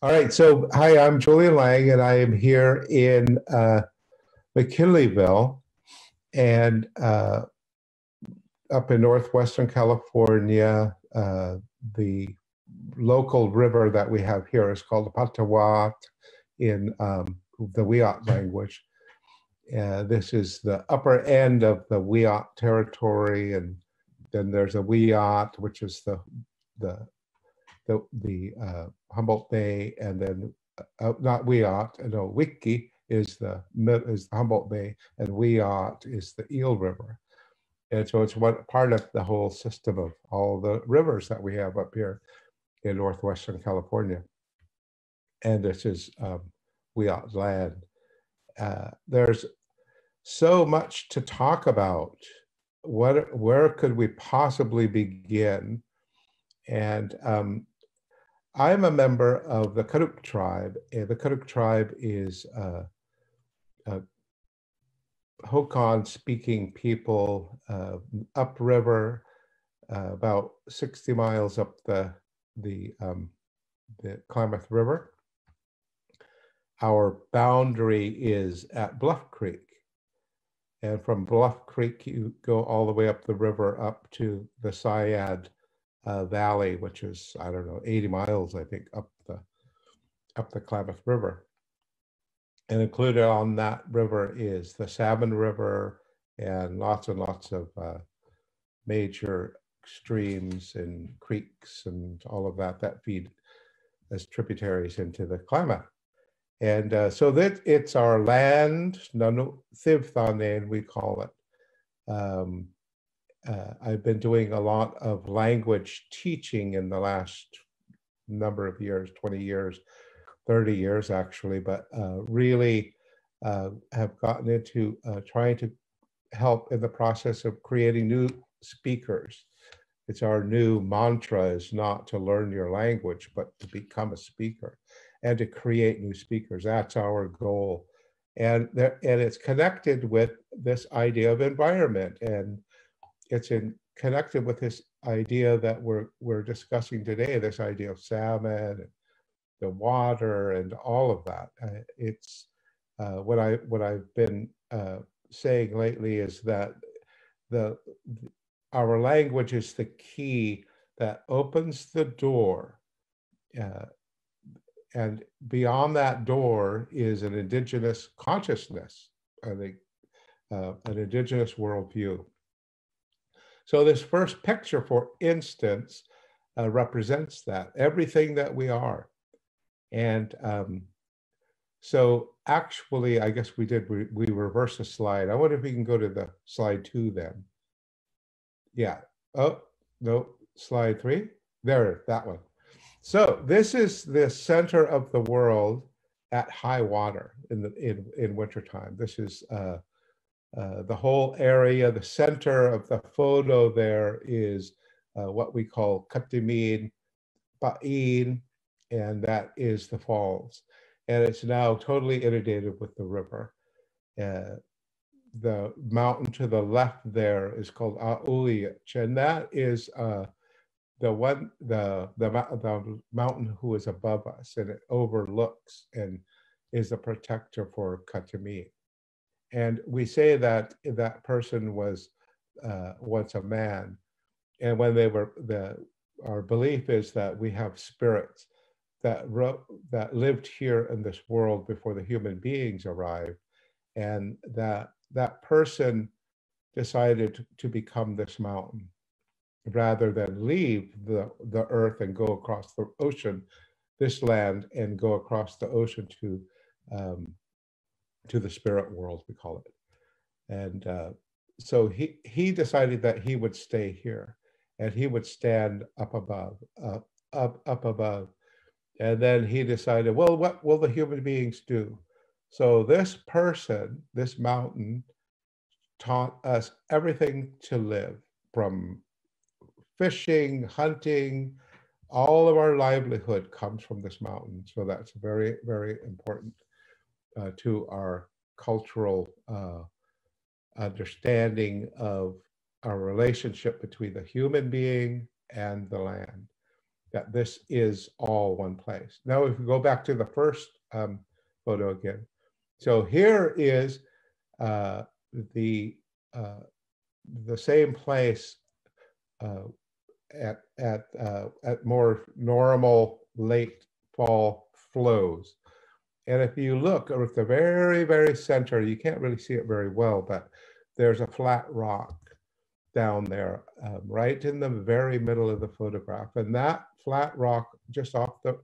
All right. So, hi, I'm Julian Lang, and I am here in uh, McKinleyville and uh, up in northwestern California. Uh, the local river that we have here is called the Patawat in um, the Wiyot language. This is the upper end of the Wiyot territory, and then there's a Wiyot, which is the the the, the uh, Humboldt Bay, and then uh, uh not Wiyot, no, Wiki is the is the Humboldt Bay, and Wiyot is the Eel River. And so it's one part of the whole system of all the rivers that we have up here in northwestern California. And this is um, Wiyot land. Uh, there's so much to talk about. What, where could we possibly begin? And um, I'm a member of the Karuk tribe. The Karuk tribe is uh, a Hokan speaking people uh, upriver, uh, about 60 miles up the, the, um, the Klamath River. Our boundary is at Bluff Creek. And from Bluff Creek, you go all the way up the river up to the Seiad uh, Valley, which is, I don't know, 80 miles, I think, up the, up the Klamath River. And included on that river is the Salmon River and lots and lots of uh, major streams and creeks and all of that that feed as tributaries into the Klamath. And uh, so that it's our land, Nanu Thivthanen, we call it. Um, uh, I've been doing a lot of language teaching in the last number of years, 20 years, 30 years actually, but uh, really uh, have gotten into uh, trying to help in the process of creating new speakers. It's our new mantra is not to learn your language, but to become a speaker and to create new speakers. That's our goal. And, there, and it's connected with this idea of environment and it's in connected with this idea that we're we're discussing today, this idea of salmon and the water and all of that. Uh, it's uh, what I what I've been uh, saying lately is that the our language is the key that opens the door, uh, and beyond that door is an indigenous consciousness. I think uh, an indigenous worldview. So this first picture, for instance, uh, represents that everything that we are. And um, so actually, I guess we did, we, we reverse a slide. I wonder if we can go to the slide two then. Yeah, oh, no, slide three. There, that one. So this is the center of the world at high water in the in, in wintertime. This is uh, uh, the whole area, the center of the photo there is uh, what we call Katimin Ba'in, and that is the falls. And it's now totally inundated with the river. Uh, the mountain to the left there is called Auliach, and that is uh, the one the, the the mountain who is above us, and it overlooks and is a protector for Katimin. And we say that that person was uh, once a man. And when they were, the, our belief is that we have spirits that, wrote, that lived here in this world before the human beings arrived. And that that person decided to become this mountain rather than leave the, the earth and go across the ocean, this land, and go across the ocean to um, to the spirit world, we call it. And uh, so he, he decided that he would stay here and he would stand up above, uh, up, up above. And then he decided, well, what will the human beings do? So this person, this mountain, taught us everything to live from fishing, hunting, all of our livelihood comes from this mountain. So that's very, very important uh, to our cultural uh, understanding of our relationship between the human being and the land. that this is all one place. Now, if we go back to the first um, photo again. So here is uh, the uh, the same place uh, at at uh, at more normal late fall flows. And if you look at the very very center, you can't really see it very well, but there's a flat rock down there, um, right in the very middle of the photograph, and that flat rock just off the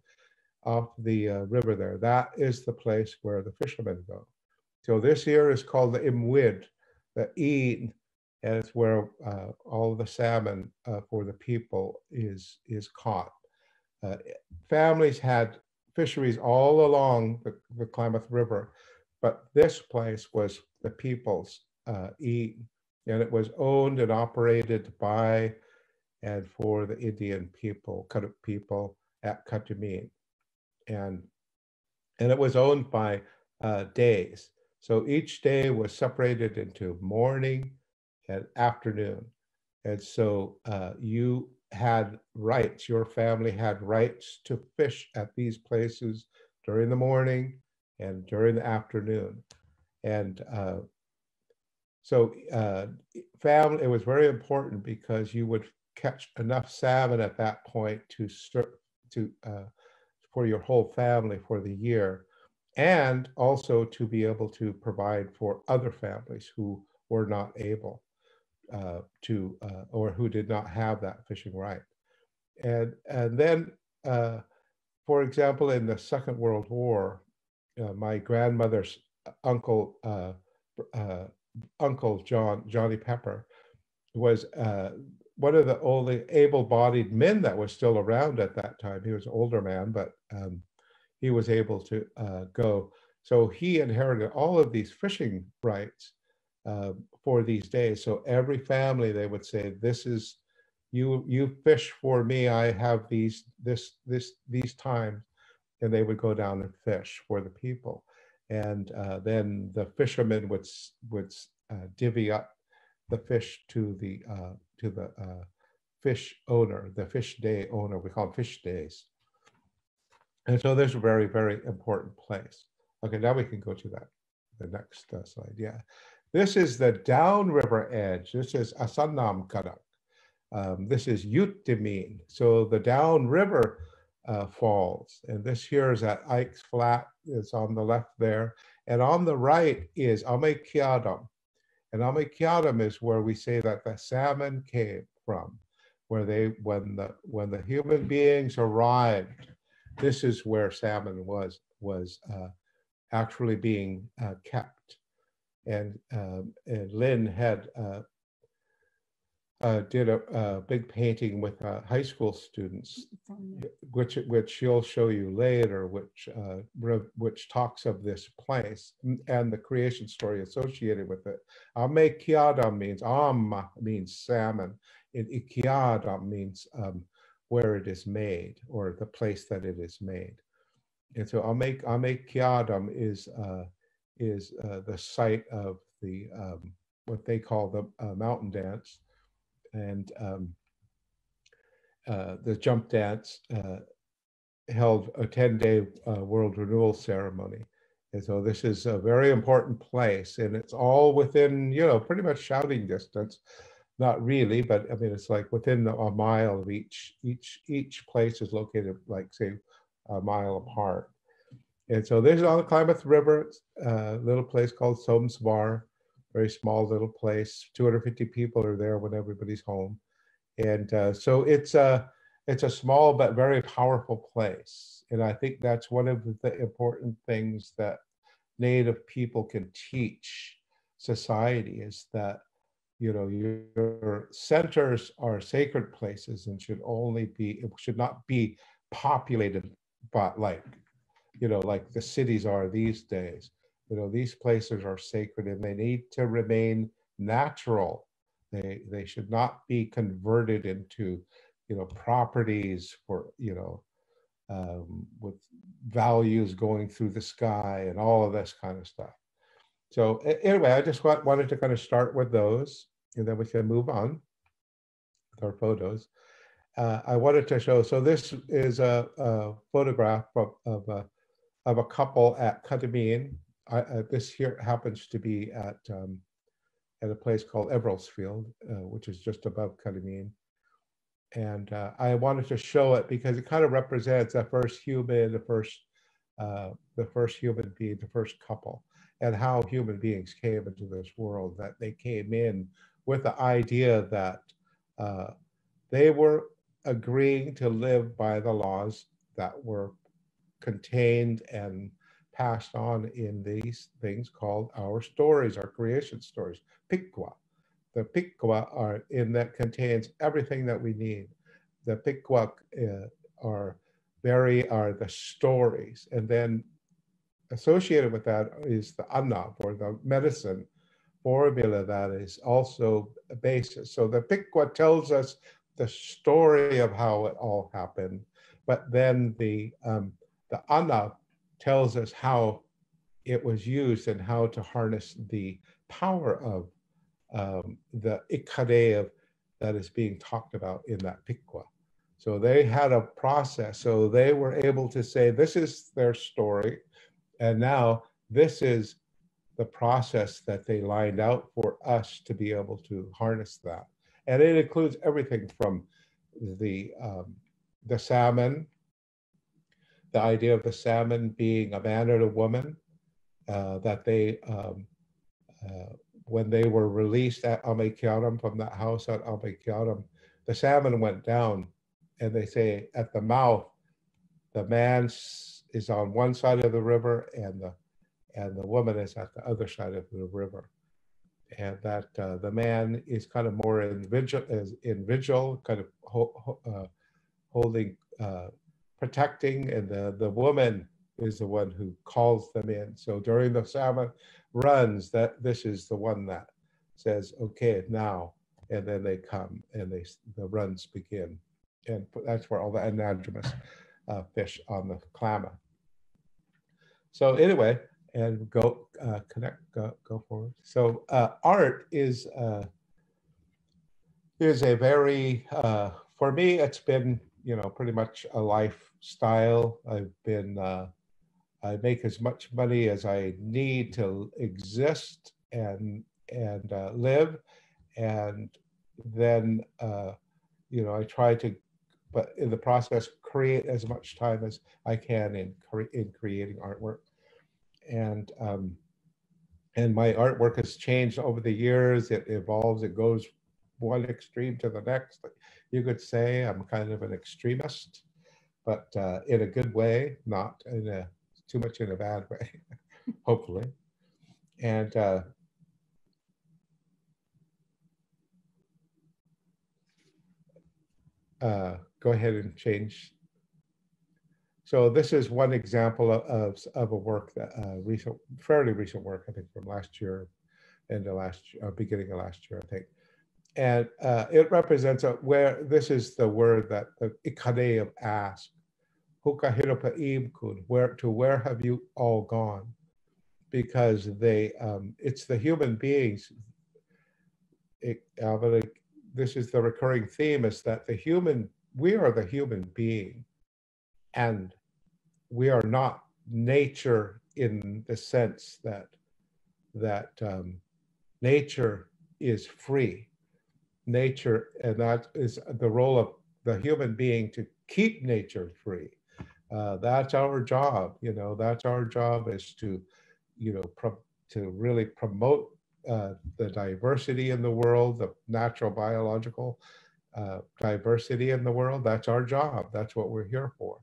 off the uh, river there, that is the place where the fishermen go. So this here is called the Imwid, the Eid and it's where uh, all the salmon uh, for the people is is caught. Uh, families had fisheries all along the, the, Klamath River, but this place was the people's uh, eat, and it was owned and operated by and for the Indian people, Karuk people at Katimin, and and it was owned by uh, days. So each day was separated into morning, and afternoon. And so uh, you had rights, your family had rights to fish at these places during the morning and during the afternoon. And uh, so uh, family, it was very important because you would catch enough salmon at that point to to uh, for your whole family for the year, and also to be able to provide for other families who were not able uh, to uh, or who did not have that fishing right. And and then, uh, for example, in the Second World War, uh, my grandmother's uncle, uh, uh, Uncle John Johnny Pepper, was one of the only able-bodied men that was still around at that time. He was an older man, but um, he was able to go. So he inherited all of these fishing rights uh, for these days. So every family, they would say, "This is you. You fish for me. I have these this this these times," and they would go down and fish for the people. And uh, then the fishermen would would uh, divvy up the fish to the uh, to the uh, fish owner, the fish day owner. We call them fish days. And so there's a very very important place. Okay, now we can go to that the next uh, slide. Yeah. This is the downriver edge. This is Asanam Karak. Um, this is Utimin. So the downriver uh, falls. And this here is at Ike's Flat. It's on the left there. And on the right is Amekiadam. And Amekiadam is where we say that the salmon came from, where they, when the, when the human beings arrived, this is where salmon was, was uh, actually being uh, kept and, um, and Lyn had uh, uh, did a, a, big painting with uh, high school students, which which she'll show you later, which uh, which talks of this place and the creation story associated with it. Ame kiada means am means salmon, and ikiada means um, where it is made or the place that it is made. And so Ame Ame kiadam is uh, is uh, the site of the um, what they call the uh, mountain dance and um, uh, the jump dance uh, held a 10-day uh, world renewal ceremony. And so this is a very important place and it's all within, you know, pretty much shouting distance. Not really, but I mean, it's like within a mile of each, each, each place is located like say a mile apart. And so this is on the Klamath River, a little place called Somes Bar, very small little place. 250 people are there when everybody's home. And uh, so it's a, it's a small but very powerful place. And I think that's one of the important things that Native people can teach society is that, you know, your centers are sacred places and should only be, should not be populated by like you know, like the cities are these days. You know, these places are sacred and they need to remain natural. They they should not be converted into, you know, properties for, you know, um, with values going through the sky and all of this kind of stuff. So anyway, I just want, wanted to kind of start with those and then we can move on with our photos. uh, I wanted to show, so this is a, a photograph of, of, a, of a couple at Katimin. I, uh, this here happens to be at, um, at a place called Everillsfield, uh, which is just above Katimin. And uh, I wanted to show it because it kind of represents the first human, the first, uh, the first human being, the first couple, and how human beings came into this world. That they came in with the idea that uh, they were agreeing to live by the laws that were contained and passed on in these things called our stories, our creation stories, Pikwa. The Pikwa are in that contains everything that we need. The Pikwa uh, are very are the stories, and then associated with that is the anab or the medicine formula that is also a basis. So the Pikwa tells us the story of how it all happened, but then the um, the Ana tells us how it was used and how to harness the power of um, the Ikare that is being talked about in that Pikwa. So they had a process. So they were able to say, this is their story. And now this is the process that they lined out for us to be able to harness that and it includes everything from the um, the salmon, the idea of the salmon being a man and a woman, uh, that they um, uh, when they were released at Amekiaram from that house at Amekiaram, the salmon went down, and they say at the mouth, the man is on one side of the river, and the and the woman is at the other side of the river. And that uh, the man is kind of more in vigil, in vigil kind of ho uh, holding, uh, protecting, and the, the woman is the one who calls them in. So during the Sabbath runs, that this is the one that says, okay, now, and then they come and they the runs begin. And that's where all the anadromous uh, fish on the Klamath. So anyway, and go uh, connect, go, go forward. So uh, art is uh, is a very uh, for me. It's been you know pretty much a lifestyle. I've been uh, I make as much money as I need to exist and and uh, live, and then uh, you know I try to, but in the process create as much time as I can in in creating artwork and um, and my artwork has changed over the years. It evolves. It goes one extreme to the next. You could say I'm kind of an extremist, but uh, in a good way, not in a too much in a bad way, hopefully. And uh, uh, go ahead and change so this is one example of, of, of a work that uh, recent, fairly recent work, I think from last year, into last uh, beginning of last year, I think. And uh, it represents a, where this is the word that the ikade of ask, where to where have you all gone? Because they, um, it's the human beings. It, this is the recurring theme: is that the human, we are the human being and we are not nature in the sense that that um, nature is free nature and that is the role of the human being to keep nature free. Uh, that's our job you know that's our job is to you know pro- to really promote uh, the diversity in the world the natural biological uh, diversity in the world. That's our job. That's what we're here for.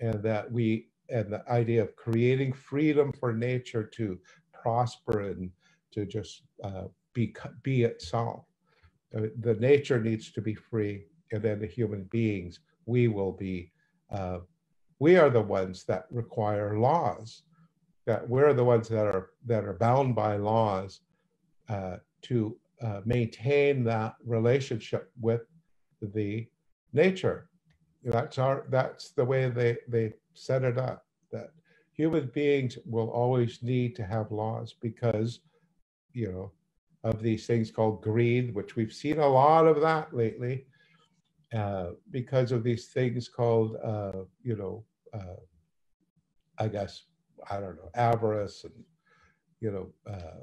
And that we and the idea of creating freedom for nature to prosper and to just uh, be be itself. The nature needs to be free, and then the human beings, we will be. Uh, we are the ones that require laws. That we're the ones that are that are bound by laws uh, to uh, maintain that relationship with the nature that's our that's the way they they set it up that human beings will always need to have laws because you know of these things called greed which we've seen a lot of that lately uh, because of these things called, uh, you know, uh, I guess, I don't know, avarice and, you know, uh,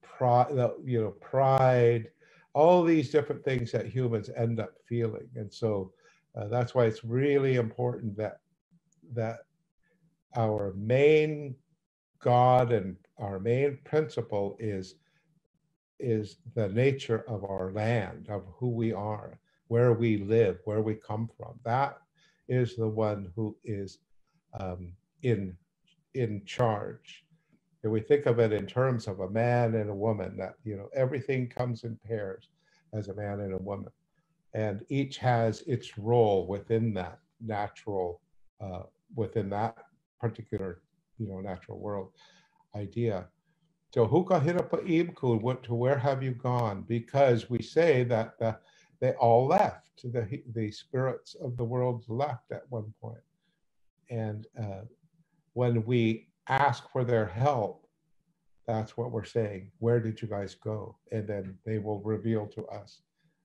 pride, you know, pride, all these different things that humans end up feeling. And so uh, that's why it's really important that that our main God and our main principle is is the nature of our land, of who we are, where we live, where we come from. That is the one who is um, in in charge. And we think of it in terms of a man and a woman, that you know everything comes in pairs as a man and a woman, and each has its role within that natural, uh, within that particular, you know, natural world idea. So huka hirapa imku, what to where have you gone? Because we say that the, they all left. The the spirits of the world left at one point, and uh, when we ask for their help, that's what we're saying. Where did you guys go? And then they will reveal to us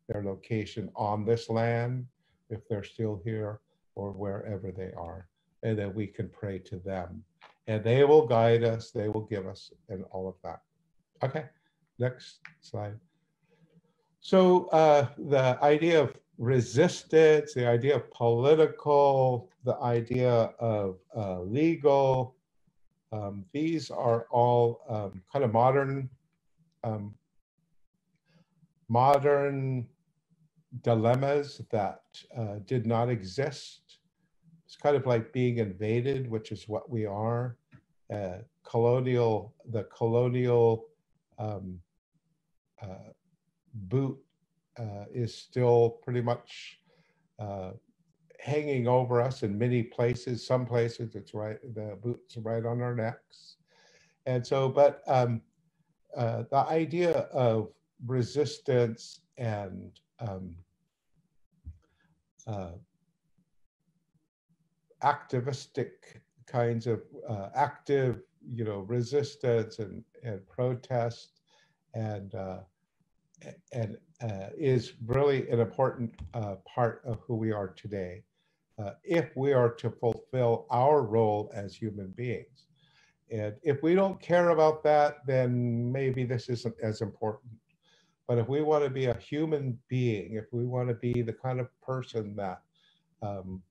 their location on this land, if they're still here, or wherever they are. And then we can pray to them. And they will guide us, they will give us, and all of that. Okay, next slide. So uh, the idea of resistance, the idea of political, the idea of uh, legal, um, these are all um, kind of modern, um, modern dilemmas that uh, did not exist. It's kind of like being invaded, which is what we are. Uh, colonial, the colonial um, uh, boot uh, is still pretty much uh, hanging over us in many places. Some places it's right, the boots right on our necks. And so, but um, uh, the idea of resistance and um, uh, activistic kinds of uh, active, you know, resistance and, and protest and uh, and uh, is really an important uh, part of who we are today uh, if we are to fulfill our role as human beings. And if we don't care about that, then maybe this isn't as important. But if we want to be a human being, if we want to be the kind of person that um,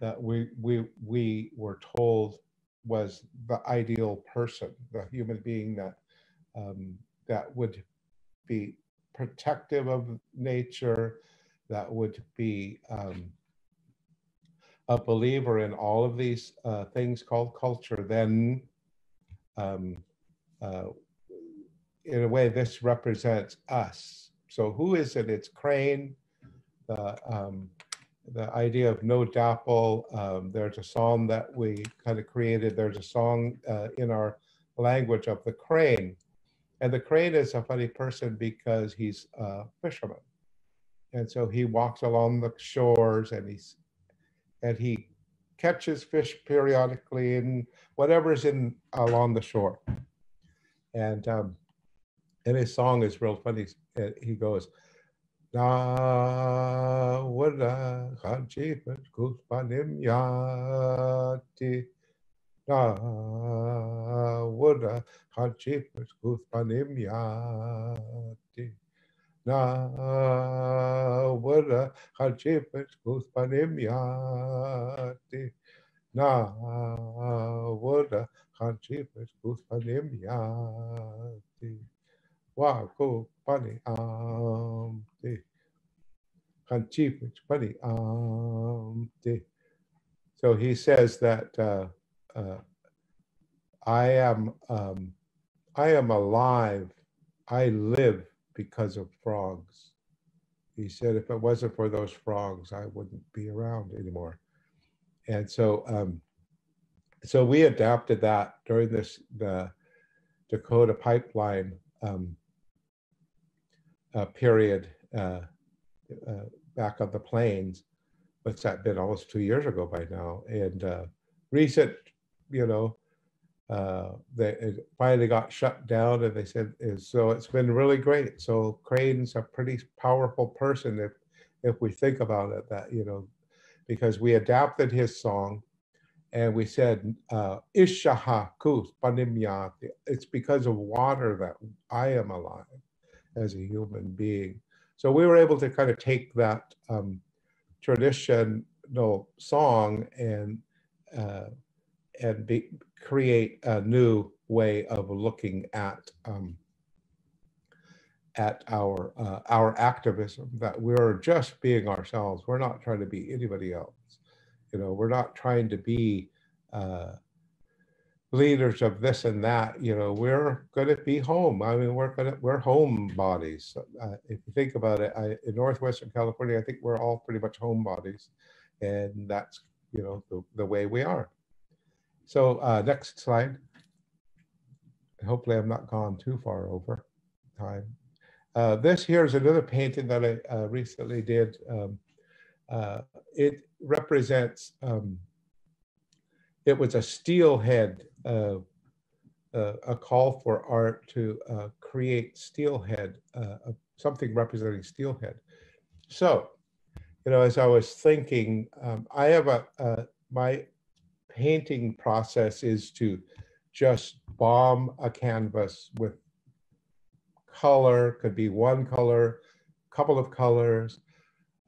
that we we we were told was the ideal person, the human being that um, that would be protective of nature, that would be um, a believer in all of these uh, things called culture, then um, uh, in a way, this represents us. So who is it? It's Crane, the, um, the idea of no dapple. Um, there's a song that we kind of created. There's a song uh, in our language of the crane. And the crane is a funny person because he's a fisherman. And so he walks along the shores and he's and he catches fish periodically and whatever's in along the shore. And um, and his song is real funny. He goes, Na wada khanchifat kuspanim yati. Na wada khanchifat kuspanim yati. Na wada khanchifat kuspanim yati. Na wada khanchifat kuspanim yati. Wako Pani Amte. Kanchif Pani Amte. So he says that uh, uh, I am um, I am alive. I live because of frogs. He said, if it wasn't for those frogs, I wouldn't be around anymore. And so, um, so we adapted that during this the Dakota pipeline um, uh, period uh, uh, back on the plains. What's that been? Almost two years ago by now. And uh, recent, you know, uh, they finally got shut down, and they said so. It's been really great. So Crane's a pretty powerful person. If if we think about it, that, you know, because we adapted his song and we said, uh, Ishaha kus panimyati. It's because of water that I am alive as a human being. So we were able to kind of take that um, traditional song and uh, and be, create a new way of looking at um, at our uh, our activism. That we're just being ourselves. We're not trying to be anybody else. You know, we're not trying to be uh, leaders of this and that. You know, we're going to be home. I mean, we're going to we're home bodies. Uh, if you think about it, I, in Northwestern California, I think we're all pretty much home bodies, and that's you know the, the way we are. So uh, next slide. Hopefully, I'm not gone too far over time. Uh, this here is another painting that I uh, recently did. Um, uh, it represents, um, it was a steelhead, uh, uh, a call for art to uh, create steelhead, something representing steelhead. So, you know, as I was thinking, um, I have a, a, my painting process is to just bomb a canvas with color, could be one color, couple of colors,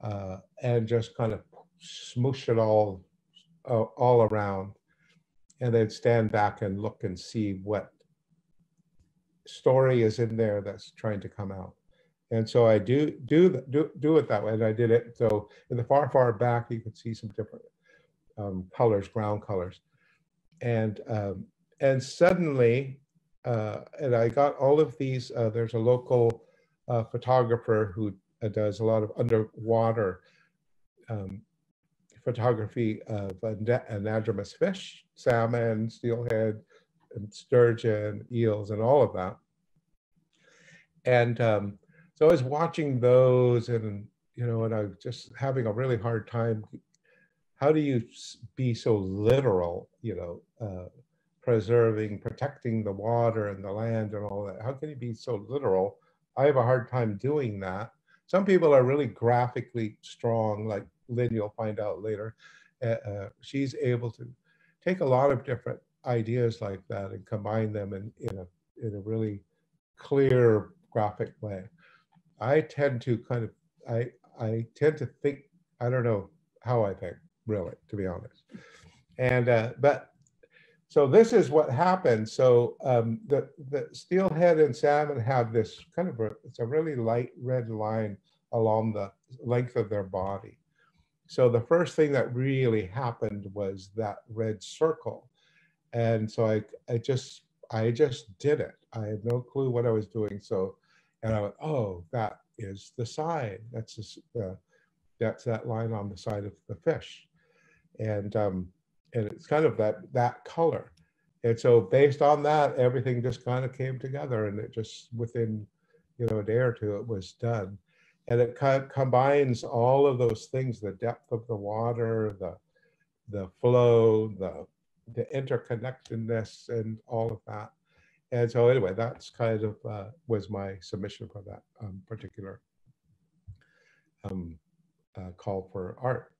uh, and just kind of smoosh it all uh, all around and then stand back and look and see what story is in there that's trying to come out. And so I do do do do it that way, and I did it. So in the far far back, you can see some different um, colors, ground colors, and um, and suddenly, uh, and I got all of these. Uh, there's a local uh, photographer who uh, does a lot of underwater um, photography of anadromous fish, salmon, steelhead, and sturgeon, eels, and all of that. And um, so I was watching those and, you know, and I was just having a really hard time. How do you be so literal, you know, uh, preserving, protecting the water and the land and all that? How can you be so literal? I have a hard time doing that. Some people are really graphically strong, like Lyn, you'll find out later. Uh, uh, she's able to take a lot of different ideas like that and combine them in, in, a, in a really clear graphic way. I tend to kind of, I, I tend to think, I don't know how I think, really, to be honest. And, uh, but, so this is what happens. So um, the, the steelhead and salmon have this kind of, a, it's a really light red line along the length of their body. So the first thing that really happened was that red circle. And so I, I just, I just did it. I had no clue what I was doing. So, and I went, oh, that is the sign. That's just, uh, that's that line on the side of the fish. And, um, and it's kind of that, that color. And so based on that, everything just kind of came together and it just within, you know, a day or two, it was done and it co combines all of those things the depth of the water the the flow the the interconnectedness and all of that. And so anyway that's kind of uh, was my submission for that um, particular um, uh, call for art.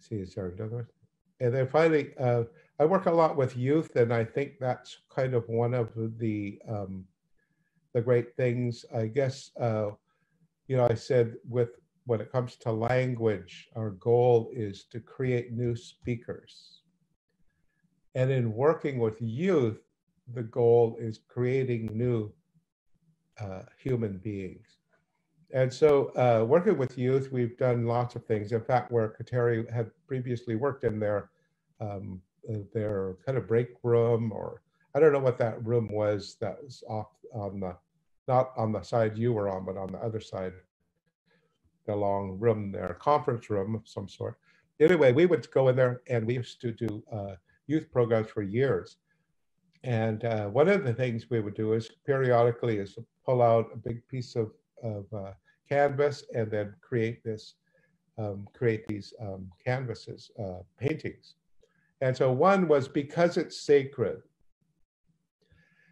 See is there another and then finally uh, i work a lot with youth and i think that's kind of one of the um, the great things. I guess uh, you know, I said with when it comes to language, our goal is to create new speakers. And in working with youth, the goal is creating new uh, human beings. And so uh, working with youth, we've done lots of things. In fact, where Kateri had previously worked in their, um, their kind of break room, or I don't know what that room was that was off on the not on the side you were on, but on the other side, the long room there, conference room of some sort. Anyway, we would go in there and we used to do uh, youth programs for years. And uh, one of the things we would do is periodically is pull out a big piece of, of uh, canvas and then create this, um, create these um, canvases, uh, paintings. And so one was because it's sacred.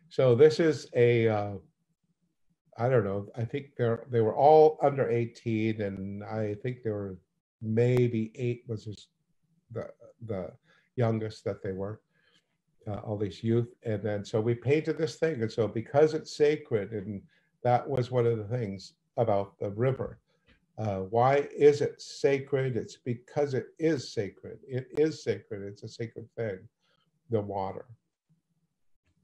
So this is a, uh, I don't know. I think they're they were all under 18, and I think there were maybe eight was just the the youngest that they were. Uh, all these youth, and then so we painted this thing, and so because it's sacred, and that was one of the things about the river. Uh, why is it sacred? It's because it is sacred. It is sacred. It's a sacred thing, the water.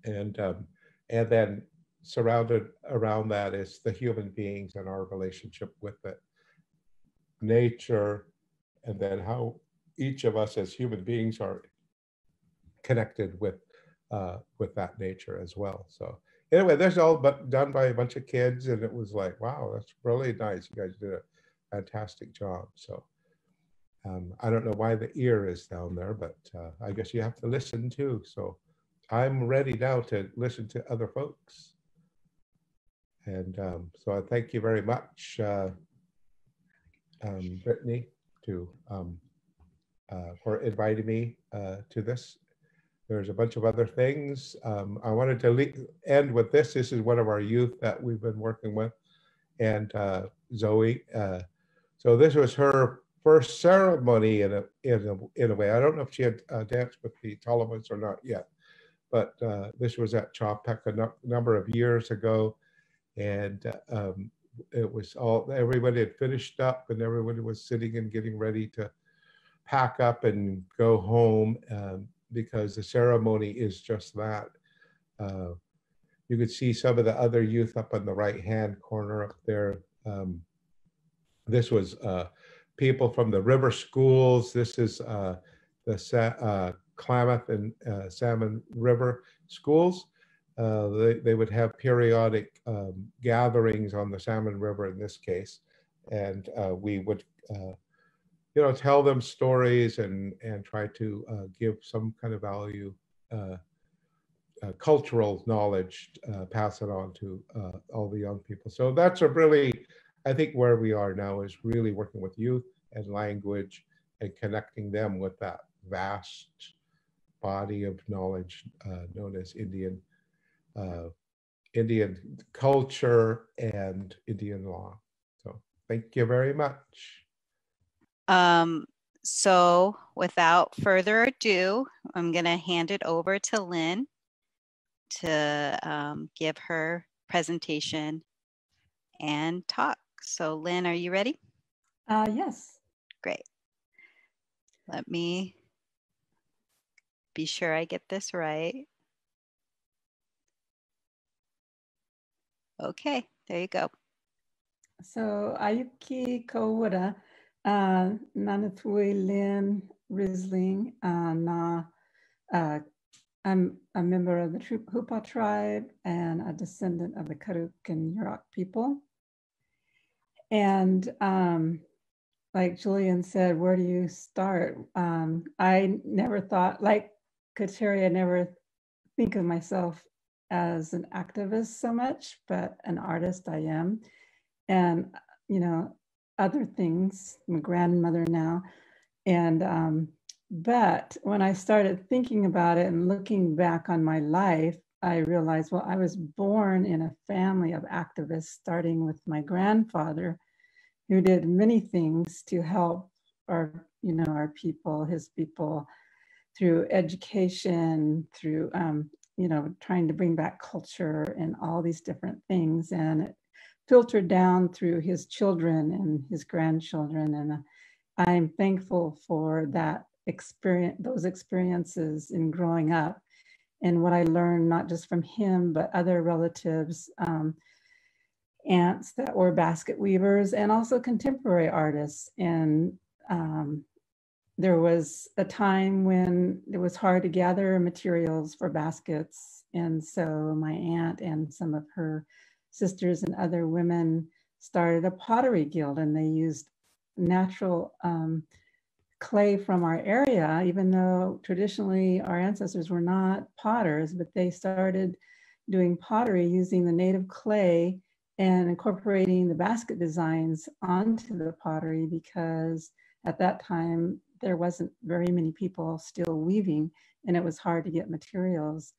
And um, and then surrounded around that is the human beings and our relationship with it, nature, and then how each of us as human beings are connected with uh, with that nature as well. So anyway, that's all but done by a bunch of kids, and it was like, wow, that's really nice. You guys did a fantastic job. So um, I don't know why the ear is down there, but uh, I guess you have to listen too. So I'm ready now to listen to other folks. And um, so I thank you very much, uh, um, Brittany, to um, uh, for inviting me uh, to this. There's a bunch of other things. Um, I wanted to end with this. This is one of our youth that we've been working with, and uh, Zoe. Uh, so this was her first ceremony in a in a in a way. I don't know if she had uh, danced with the Tolomans or not yet, but this was at Chapek a no number of years ago, and um, it was all everybody had finished up, and everybody was sitting and getting ready to pack up and go home um, because the ceremony is just that. Uh, you could see some of the other youth up on the right hand corner up there. Um, this was uh, people from the river schools. This is uh, the Sa uh, Klamath and uh, Salmon River schools. Uh, they, they would have periodic um, gatherings on the Salmon River in this case. And we would you know, tell them stories and and try to uh, give some kind of value, uh, uh, cultural knowledge, uh, pass it on to uh, all the young people. So that's a really, I think, where we are now is really working with youth and language and connecting them with that vast body of knowledge uh, known as Indian. Indian culture and Indian law. So thank you very much. Um, so without further ado, I'm going to hand it over to Lyn to um, give her presentation and talk. So Lyn, are you ready? Uh, yes. Great. Let me be sure I get this right. Okay, there you go. So Ayuki Kawada uh, Nanatui Lyn Risling, uh, Na, uh, I'm a member of the Hupa tribe and a descendant of the Karuk and Yurok people. And um, like Julian said, where do you start? Um, I never thought, like Kateria, never think of myself as an activist so much, but an artist I am. And, you know, other things, my grandmother now. And, um, but when I started thinking about it and looking back on my life, I realized, well, I was born in a family of activists, starting with my grandfather, who did many things to help our, you know, our people, his people, through education, through, um, you know, trying to bring back culture and all these different things. And it filtered down through his children and his grandchildren. And uh, I'm thankful for that experience, those experiences in growing up and what I learned, not just from him, but other relatives, um, aunts that were basket weavers and also contemporary artists. And um, there was a time when it was hard to gather materials for baskets. And so my aunt and some of her sisters and other women started a pottery guild and they used natural um, clay from our area, even though traditionally our ancestors were not potters, but they started doing pottery using the native clay and incorporating the basket designs onto the pottery because at that time there wasn't very many people still weaving and it was hard to get materials.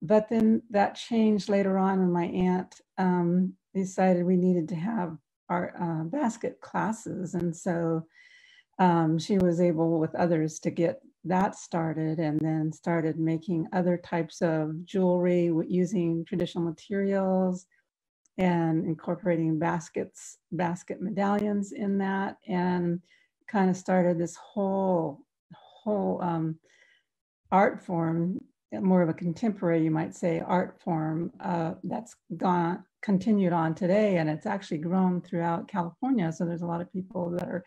but then that changed later on when my aunt um, decided we needed to have our uh, basket classes. And so um, she was able with others to get that started and then started making other types of jewelry using traditional materials and incorporating baskets, basket medallions in that and kind of started this whole, whole um, art form, more of a contemporary, you might say, art form uh, that's gone, continued on today. And it's actually grown throughout California. So there's a lot of people that are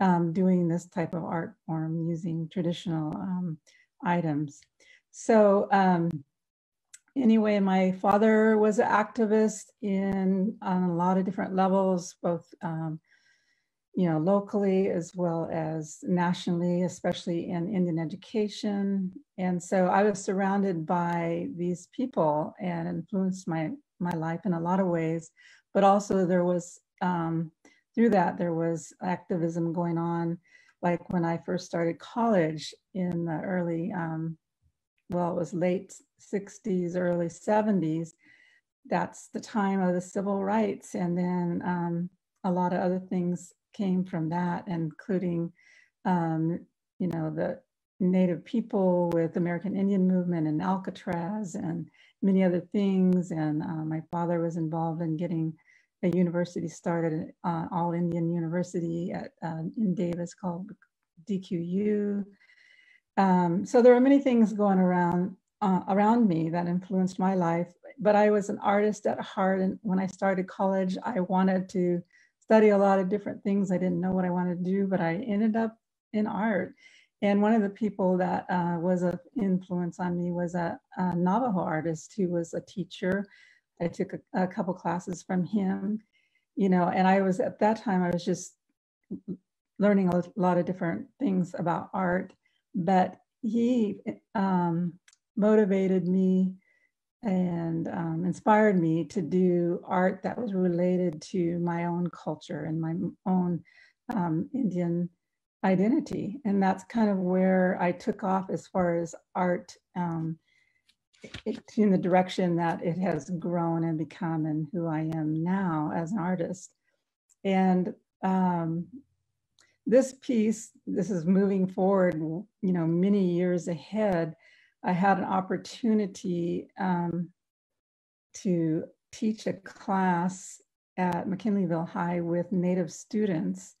um, doing this type of art form using traditional um, items. So um, anyway, my father was an activist in on a lot of different levels, both um, you know locally as well as nationally, especially in Indian education. And so I was surrounded by these people and influenced my my life in a lot of ways. But also there was um, through that, there was activism going on. Like when I first started college in the early, um, well, it was late 60s, early 70s. That's the time of the civil rights. And then um, a lot of other things came from that, including, um, you know, the Native people with American Indian movement and Alcatraz and many other things. And uh, my father was involved in getting a university started, uh, All Indian University at, uh, in Davis called DQU. Um, so there are many things going around uh, around me that influenced my life. But I was an artist at heart, and when I started college, I wanted to study a lot of different things. I didn't know what I wanted to do, but I ended up in art. And one of the people that uh, was an influence on me was a, a Navajo artist who was a teacher I took a, a couple classes from him, you know, and I was at that time, I was just learning a lot of different things about art, but he um, motivated me and um, inspired me to do art that was related to my own culture and my own um, Indian identity. And that's kind of where I took off as far as art um, in the direction that it has grown and become and who I am now as an artist. And um, this piece, this is moving forward, you know, many years ahead. I had an opportunity um, to teach a class at McKinleyville High with Native students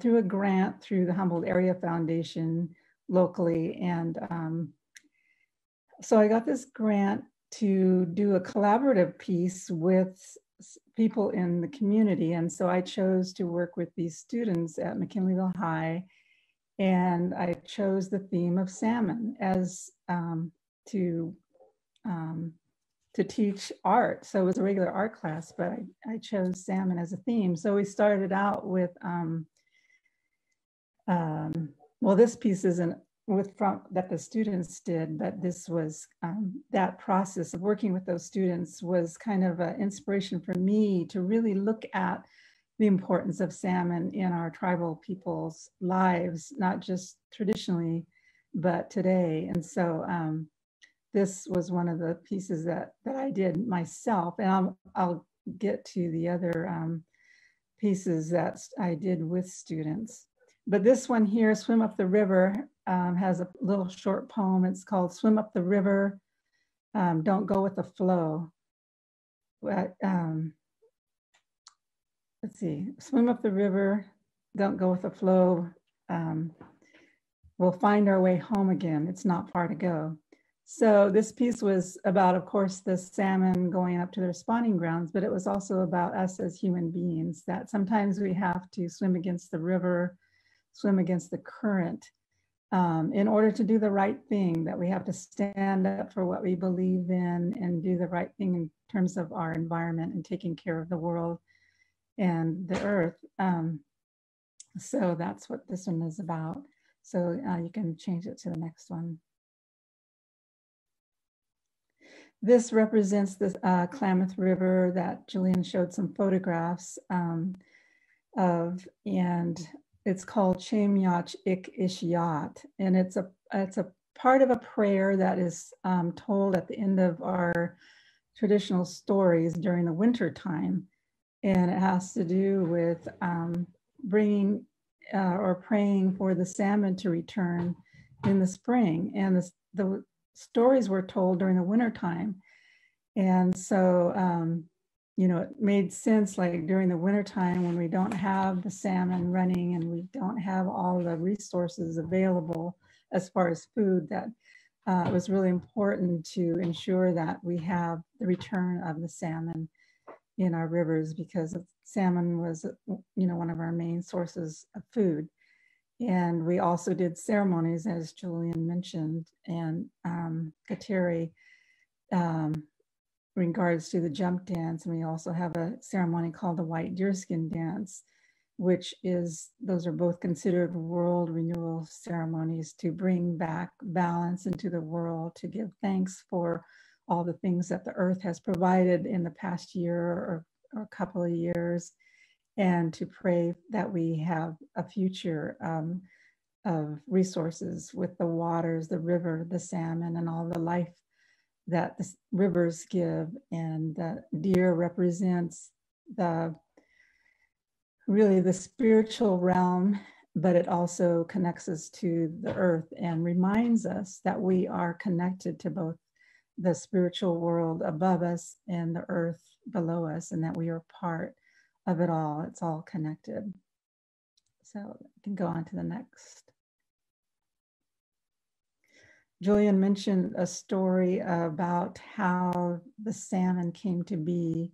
through a grant through the Humboldt Area Foundation locally. And um, so I got this grant to do a collaborative piece with people in the community. And so I chose to work with these students at McKinleyville High. And I chose the theme of salmon as um, to um, to teach art. So it was a regular art class, but I, I chose salmon as a theme. So we started out with, um, um well, this piece is an with from that the students did, but this was um, that process of working with those students was kind of an inspiration for me to really look at the importance of salmon in our tribal people's lives, not just traditionally, but today. And so um, this was one of the pieces that that I did myself, and I'll I'll get to the other um, pieces that I did with students. But this one here, Swim Up the River, um, has a little short poem. It's called Swim Up the River, um, Don't Go with the Flow. But, um, let's see, swim up the river, don't go with the flow. Um, we'll find our way home again. It's not far to go. So this piece was about, of course, the salmon going up to their spawning grounds, but it was also about us as human beings, that sometimes we have to swim against the river, swim against the current um, in order to do the right thing, that we have to stand up for what we believe in and do the right thing in terms of our environment and taking care of the world and the earth. Um, so that's what this one is about. So uh, you can change it to the next one. This represents the uh, Klamath River that Julian showed some photographs um, of, and it's called Chemyach Ik Ishiat, and it's a it's a part of a prayer that is um, told at the end of our traditional stories during the winter time. And it has to do with um, bringing uh, or praying for the salmon to return in the spring. And the, the stories were told during the winter time. And so, um, you know, it made sense like during the wintertime when we don't have the salmon running and we don't have all the resources available as far as food that uh, it was really important to ensure that we have the return of the salmon in our rivers because salmon was, you know, one of our main sources of food. And we also did ceremonies, as Julian mentioned, and um, Kateri um, regards to the jump dance. And we also have a ceremony called the white deerskin dance, which is, those are both considered world renewal ceremonies to bring back balance into the world, to give thanks for all the things that the earth has provided in the past year or, or a couple of years, and to pray that we have a future um, of resources with the waters, the river, the salmon, and all the life that the rivers give. And the deer represents the really the spiritual realm, but it also connects us to the earth and reminds us that we are connected to both the spiritual world above us and the earth below us, and that we are part of it all. It's all connected. So we can go on to the next. Julian mentioned a story about how the salmon came to be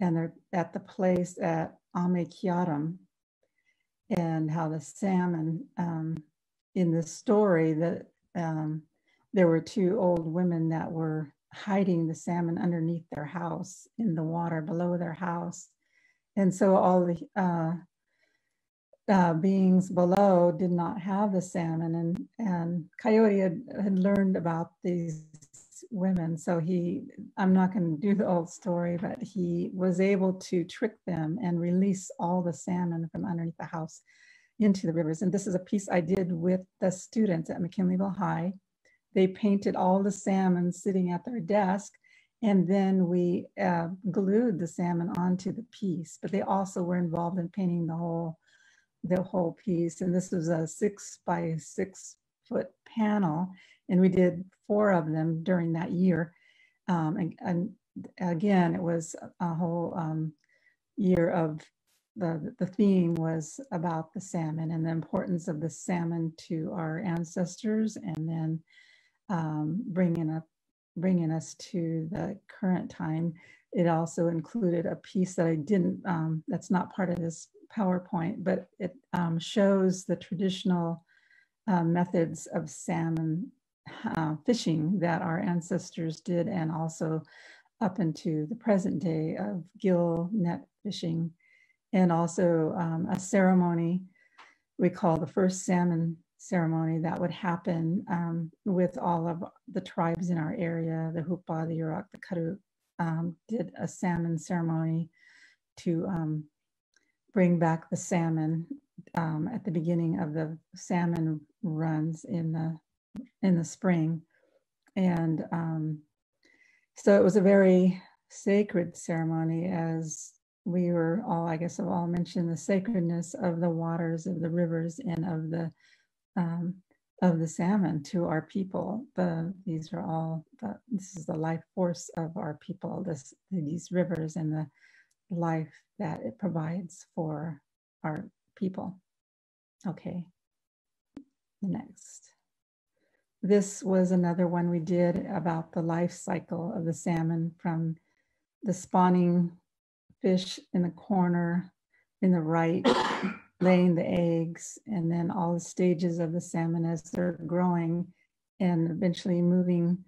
and they're at the place at Amekiaram and how the salmon um, in the story that um, there were two old women that were hiding the salmon underneath their house in the water below their house. And so all the uh, uh, beings below did not have the salmon and and coyote had, had learned about these women. So he i'm not going to do the old story but he was able to trick them and release all the salmon from underneath the house into the rivers. And this is a piece i did with the students at mckinleyville high they painted all the salmon sitting at their desk and then we uh, glued the salmon onto the piece but they also were involved in painting the whole the whole piece. And this was a six by six foot panel. And we did four of them during that year. Um, and, and, again, it was a whole um, year of the, the theme was about the salmon and the importance of the salmon to our ancestors and then um, bringing up bringing us to the current time. It also included a piece that I didn't, um, that's not part of this PowerPoint, but it um, shows the traditional uh, methods of salmon uh, fishing that our ancestors did and also up into the present day of gill net fishing and also um, a ceremony we call the first salmon ceremony that would happen um, with all of the tribes in our area, the Hupa, the Yurok, the Karuk, um, did a salmon ceremony to um, bring back the salmon um, at the beginning of the salmon runs in the in the spring, and um, so it was a very sacred ceremony as we were all, I guess, have all mentioned the sacredness of the waters of the rivers and of the um, of the salmon to our people. The these are all the, this is the life force of our people. This these rivers and the life that it provides for our people. Okay, the next. This was another one we did about the life cycle of the salmon from the spawning fish in the corner in the right, laying the eggs, and then all the stages of the salmon as they're growing and eventually moving,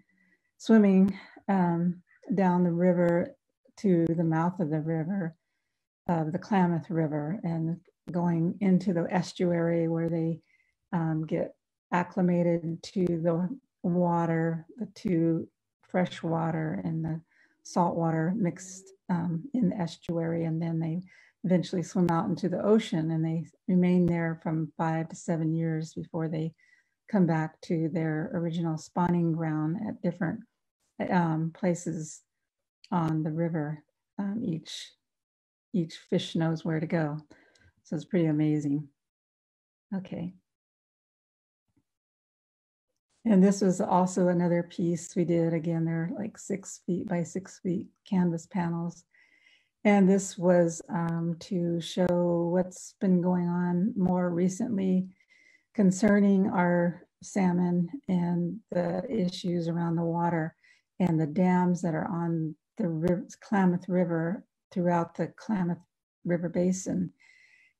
swimming um, down the river to the mouth of the river, of the Klamath River, and going into the estuary where they um, get acclimated to the water, the two fresh water and the salt water mixed um, in the estuary, and then they eventually swim out into the ocean and they remain there from five to seven years before they come back to their original spawning ground at different um, places on the river. Um, each each fish knows where to go, so it's pretty amazing. Okay. And this was also another piece we did. Again, they're like six feet by six feet canvas panels. And this was um, to show what's been going on more recently concerning our salmon and the issues around the water and the dams that are on the river, Klamath River throughout the Klamath River Basin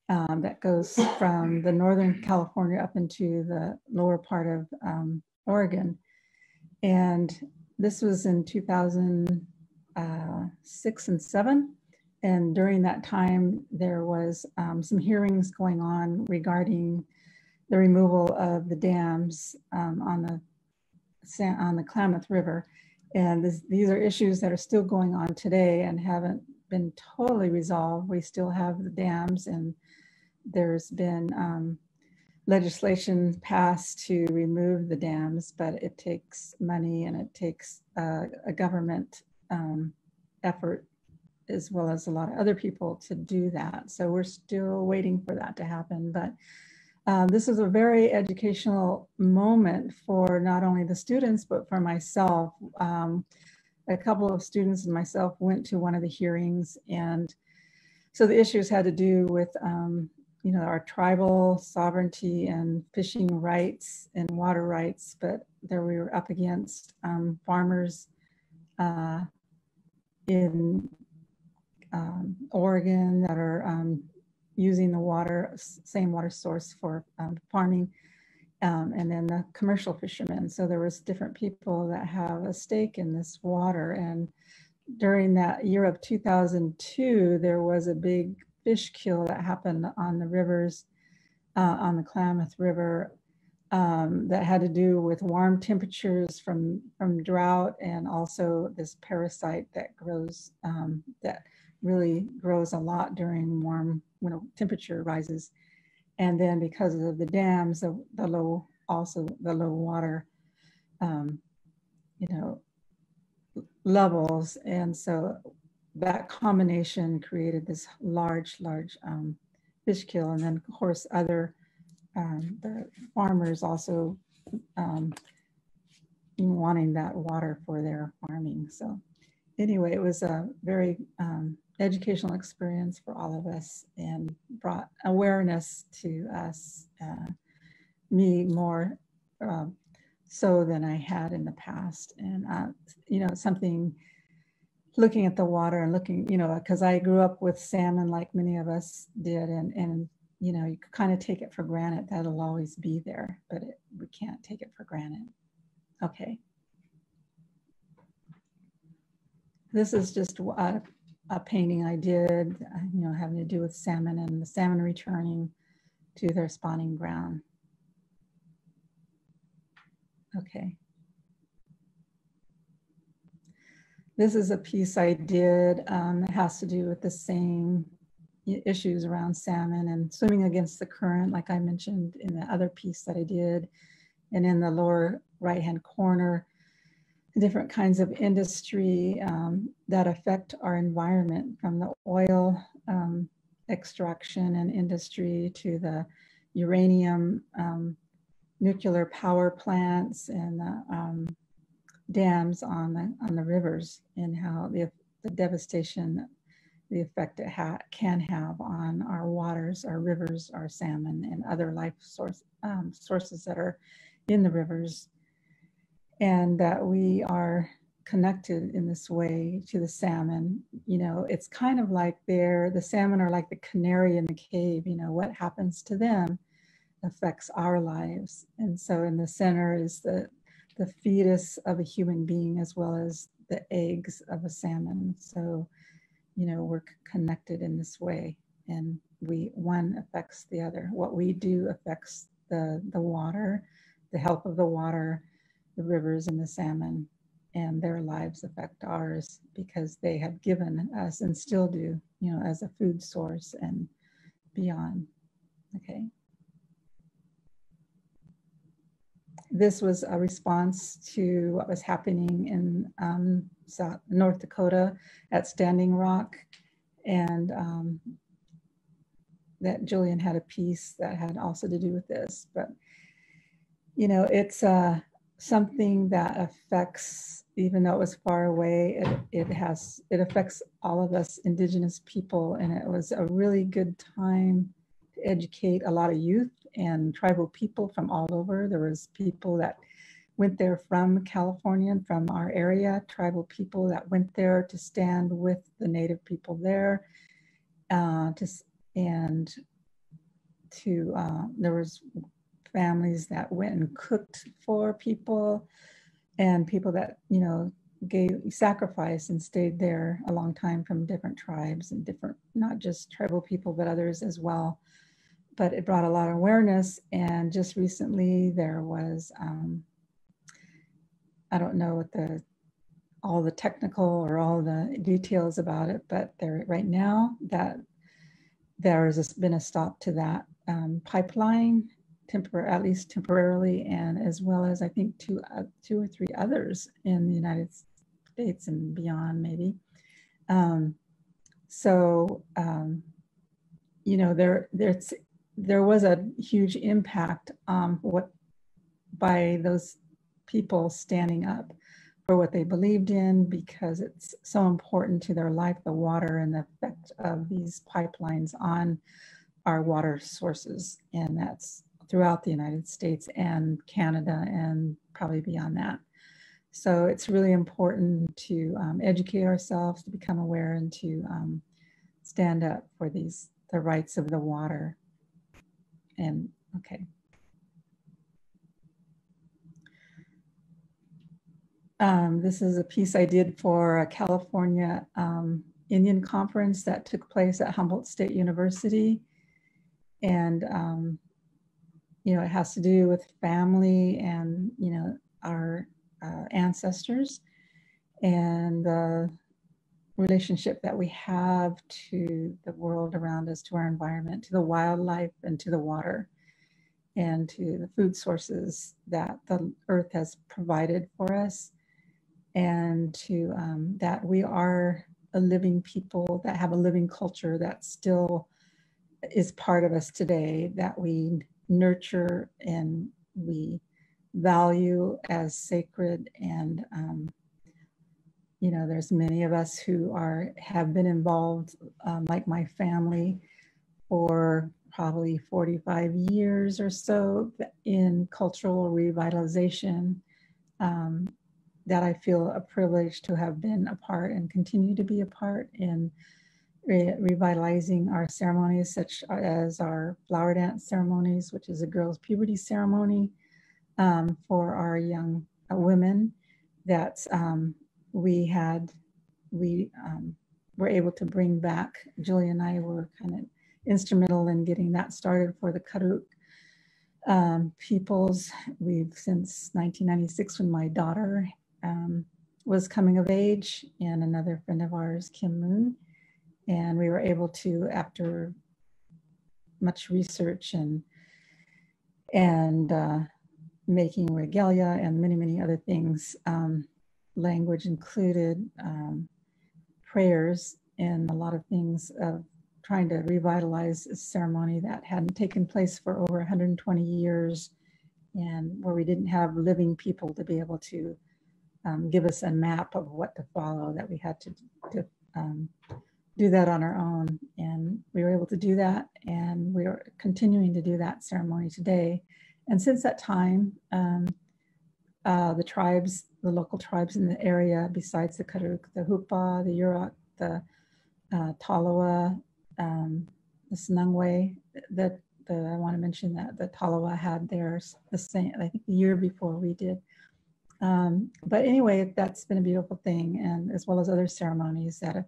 um, that goes from the Northern California up into the lower part of um, Oregon. And this was in 2006 uh, and seven. And during that time, there was um, some hearings going on regarding the removal of the dams um, on the on the Klamath River. And this, these are issues that are still going on today and haven't been totally resolved. We still have the dams and there's been um, legislation passed to remove the dams, but it takes money and it takes uh, a government um, effort as well as a lot of other people to do that. So we're still waiting for that to happen. But uh, this is a very educational moment for not only the students, but for myself. Um, a couple of students and myself went to one of the hearings and so the issues had to do with um, you know, our tribal sovereignty and fishing rights and water rights, but there we were up against um, farmers uh, in um, Oregon that are um, using the water, same water source for um, farming, um, and then the commercial fishermen. So there was different people that have a stake in this water. And during that year of 2002, there was a big fish kill that happened on the rivers, uh, on the Klamath River, um, that had to do with warm temperatures from, from drought and also this parasite that grows, um, that really grows a lot during warm, when a temperature rises. And then because of the dams, the, the low, also the low water, um, you know, levels. And so that combination created this large, large um, fish kill. And then of course, other, um, the farmers also um, wanting that water for their farming. So anyway, it was a very um, educational experience for all of us and brought awareness to us, uh, me more uh, so than I had in the past. And, uh, you know, something looking at the water and looking, you know, because I grew up with salmon like many of us did, and and you know, you kind of take it for granted that it'll always be there, but it, we can't take it for granted. Okay. This is just a, a painting I did, you know, having to do with salmon and the salmon returning to their spawning ground. Okay. This is a piece I did. Um, it has to do with the same issues around salmon and swimming against the current, like I mentioned in the other piece that I did. And in the lower right-hand corner, different kinds of industry um, that affect our environment from the oil um, extraction and industry to the uranium um, nuclear power plants and the um, dams on the on the rivers and how the the devastation, the effect it ha can have on our waters, our rivers, our salmon, and other life source um, sources that are in the rivers, and that we are connected in this way to the salmon. You know, it's kind of like they're the salmon are like the canary in the cave. You know, what happens to them affects our lives, and so in the center is the the fetus of a human being as well as the eggs of a salmon. So, you know, we're connected in this way and we one affects the other. What we do affects the the water, the health of the water, the rivers and the salmon, and their lives affect ours because they have given us and still do, you know, as a food source and beyond. Okay. this was a response to what was happening in um, South, North Dakota at Standing Rock. And um, that Julian had a piece that had also to do with this. But, you know, it's uh, something that affects, even though it was far away, it, it has, it affects all of us indigenous people. And it was a really good time to educate a lot of youth and tribal people from all over. There was people that went there from California and from our area, tribal people that went there to stand with the native people there. Uh, to, and to, uh, there was families that went and cooked for people and people that, you know, gave sacrifice and stayed there a long time from different tribes and different, not just tribal people, but others as well but it brought a lot of awareness. And just recently there was, um, I don't know what the, all the technical or all the details about it, but there right now that there has been a stop to that um, pipeline, tempor- at least temporarily, and as well as I think two, uh, two or three others in the United States and beyond, maybe. Um, so, um, you know, there, there's there was a huge impact um, what by those people standing up for what they believed in because it's so important to their life, the water and the effect of these pipelines on our water sources. And that's throughout the United States and Canada and probably beyond that. So it's really important to um, educate ourselves, to become aware and to um, stand up for these, the rights of the water and okay. Um, this is a piece I did for a California um, Indian conference that took place at Humboldt State University. And, um, you know, it has to do with family and, you know, our uh, ancestors. And the relationship that we have to the world around us, to our environment, to the wildlife, and to the water, and to the food sources that the earth has provided for us, and to um, that we are a living people that have a living culture that still is part of us today, that we nurture and we value as sacred and um, you know, there's many of us who are have been involved, um, like my family, for probably 45 years or so in cultural revitalization. Um, that I feel a privilege to have been a part and continue to be a part in re revitalizing our ceremonies, such as our flower dance ceremonies, which is a girls' puberty ceremony um, for our young uh, women. that um, we had, we um, were able to bring back, Julie and I were kind of instrumental in getting that started for the Karuk um, peoples. We've since 1996 when my daughter um, was coming of age and another friend of ours, Kim Moon. And we were able to, after much research and and uh, making regalia and many, many other things, um, language included um, prayers and a lot of things of trying to revitalize a ceremony that hadn't taken place for over 120 years and where we didn't have living people to be able to um, give us a map of what to follow that we had to, to um, do that on our own and we were able to do that and we are continuing to do that ceremony today and since that time um, uh, the tribes the local tribes in the area besides the Karuk, the Hupa, the Yurok, the uh, Tolowa, um, the Senangwe, that the, I want to mention that the Tolowa had theirs the same, I think the year before we did. Um, but anyway, that's been a beautiful thing, and as well as other ceremonies that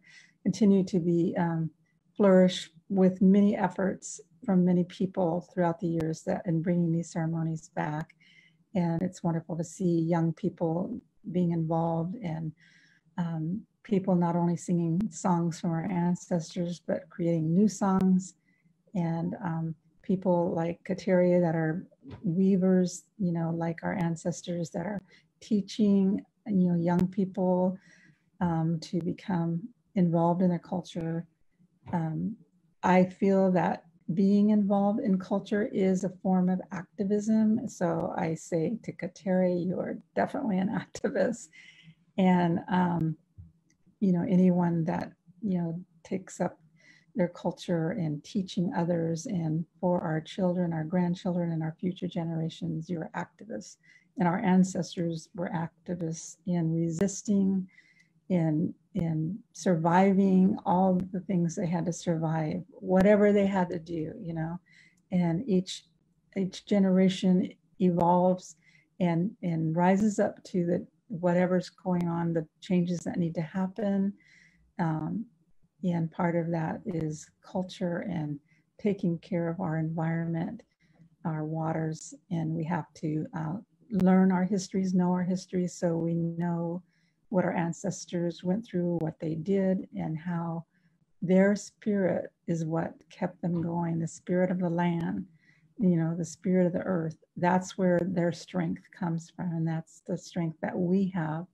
continue to be um, flourish with many efforts from many people throughout the years that in bringing these ceremonies back. And it's wonderful to see young people being involved and um, people not only singing songs from our ancestors, but creating new songs and um, people like Kateria that are weavers, you know, like our ancestors that are teaching, you know, young people um, to become involved in their culture. Um, I feel that being involved in culture is a form of activism. So I say to Kateri, you're definitely an activist. And, um, you know, anyone that, you know, takes up their culture and teaching others and for our children, our grandchildren, and our future generations, you're activists. And our ancestors were activists in resisting, in, in surviving all the things they had to survive, whatever they had to do, you know. And each each generation evolves and and rises up to the whatever's going on, the changes that need to happen. Um, and part of that is culture and taking care of our environment, our waters, and we have to uh, learn our histories, know our histories, so we know what our ancestors went through, what they did, and how their spirit is what kept them going, the spirit of the land, you know, the spirit of the earth. That's where their strength comes from. And that's the strength that we have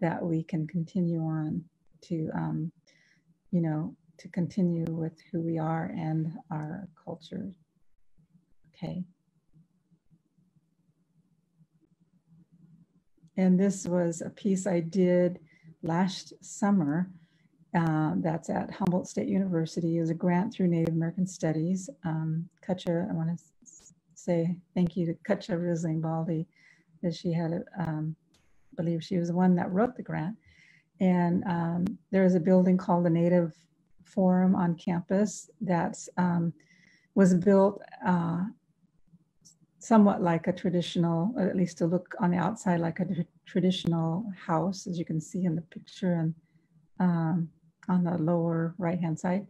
that we can continue on to um, you know, to continue with who we are and our culture. Okay. And this was a piece I did last summer. Uh, that's at Humboldt State University. It was a grant through Native American Studies. Um, Cutcha, I want to say thank you to Cutcha Risling Baldy, that she had, um, I believe she was the one that wrote the grant. And um, there's a building called the Native Forum on campus that um, was built uh, somewhat like a traditional, at least to look on the outside like a traditional house, as you can see in the picture and um, on the lower right-hand side,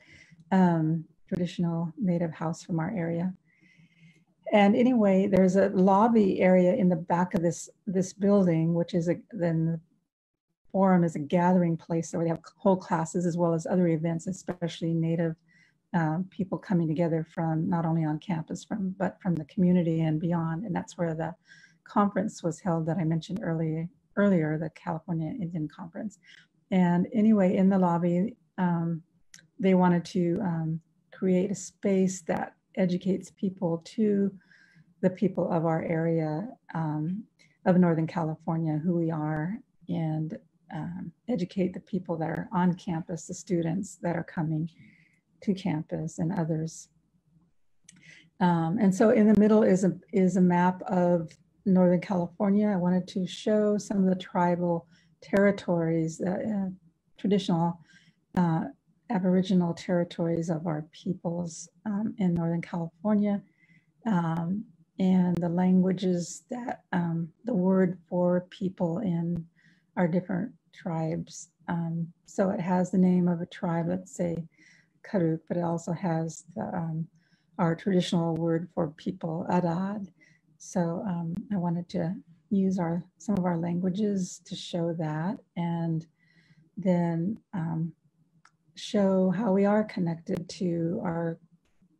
um, traditional native house from our area. And anyway, there's a lobby area in the back of this this building, which is a, then the forum is a gathering place where they have whole classes as well as other events, especially Native um, people coming together from not only on campus, from but from the community and beyond. And that's where the conference was held that I mentioned earlier, earlier the California Indian Conference. And anyway, in the lobby, um, they wanted to um, create a space that educates people to the people of our area um, of Northern California, who we are, and um, educate the people that are on campus, the students that are coming to campus and others. Um, and so in the middle is a, is a map of Northern California. I wanted to show some of the tribal territories, uh, traditional uh, Aboriginal territories of our peoples um, in Northern California. Um, and the languages that um, the word for people in our different tribes. Um, so it has the name of a tribe, let's say Karuk, but it also has the, um, our traditional word for people, Araar. So um, I wanted to use our some of our languages to show that and then um, show how we are connected to our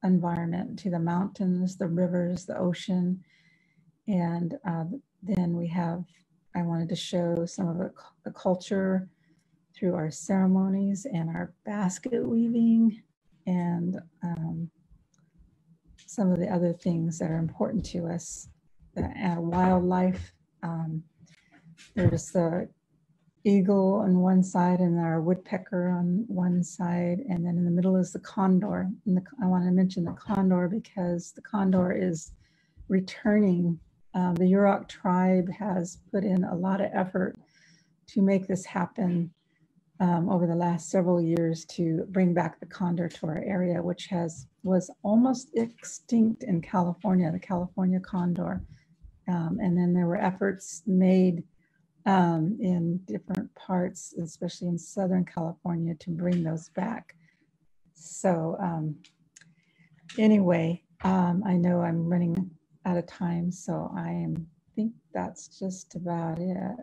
environment, to the mountains, the rivers, the ocean. And uh, then we have I wanted to show some of the, the culture through our ceremonies and our basket weaving and um, some of the other things that are important to us. Wildlife, um, there's the eagle on one side and our woodpecker on one side, and then in the middle is the condor. And the, I want to mention the condor because the condor is returning um, the Yurok tribe has put in a lot of effort to make this happen um, over the last several years to bring back the condor to our area, which has was almost extinct in California, the California condor. Um, and then there were efforts made um, in different parts, especially in Southern California, to bring those back. So um, anyway, um, I know I'm running out of time. So I am, think that's just about it.